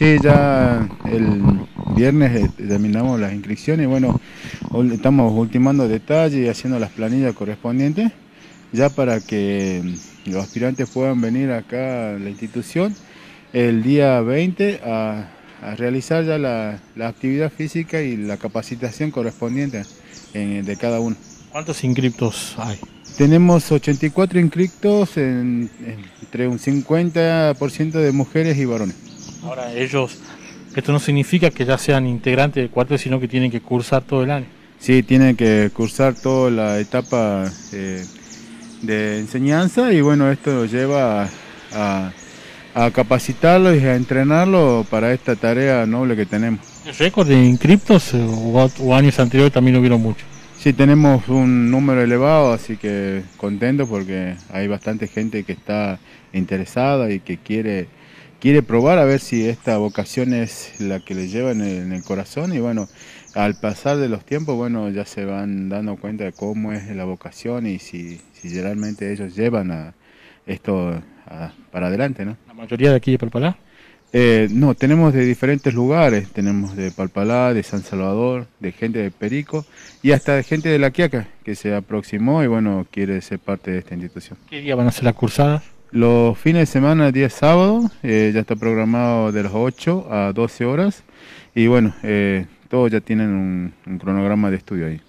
Sí, ya el viernes eh, terminamos las inscripciones. Bueno, estamos ultimando detalles y haciendo las planillas correspondientes, ya para que los aspirantes puedan venir acá a la institución el día 20 a, realizar ya la, actividad física y la capacitación correspondiente de cada uno. ¿Cuántos inscriptos hay? Tenemos 84 inscriptos entre un 50% de mujeres y varones. Ahora ellos, esto no significa que ya sean integrantes del cuartel, sino que tienen que cursar todo el año. Sí, tienen que cursar toda la etapa eh, de enseñanza y bueno, esto nos lleva a, a capacitarlos y a entrenarlos para esta tarea noble que tenemos. ¿El récord de inscriptos eh, o, años anteriores también lo vieron mucho? Sí, tenemos un número elevado, así que contento porque hay bastante gente que está interesada y que quiere quiere probar a ver si esta vocación es la que le lleva en el, corazón y bueno, al pasar de los tiempos, bueno, ya se van dando cuenta de cómo es la vocación y si, si realmente ellos llevan a esto para adelante, ¿no? ¿La mayoría de aquí de Palpalá? Eh, no, tenemos de diferentes lugares, tenemos de Palpalá, de San Salvador, de gente de Perico y hasta de gente de La Quiaca que se aproximó y bueno, quiere ser parte de esta institución. ¿Qué día van a ser las cursadas? Los fines de semana, día sábado, eh, ya está programado de las 8 a 12 horas y bueno, eh, todos ya tienen un cronograma de estudio ahí.